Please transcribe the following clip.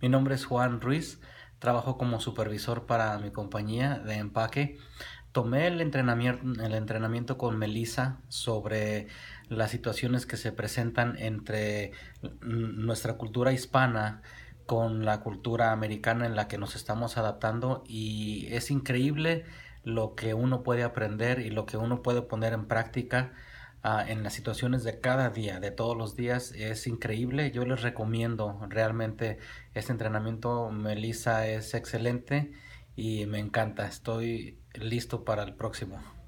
Mi nombre es Juan Ruiz, trabajo como supervisor para mi compañía de empaque. Tomé el entrenamiento, el entrenamiento con Melissa sobre las situaciones que se presentan entre nuestra cultura hispana con la cultura americana en la que nos estamos adaptando y es increíble lo que uno puede aprender y lo que uno puede poner en práctica uh, en las situaciones de cada día, de todos los días. Es increíble. Yo les recomiendo realmente este entrenamiento. Melissa es excelente y me encanta. Estoy listo para el próximo.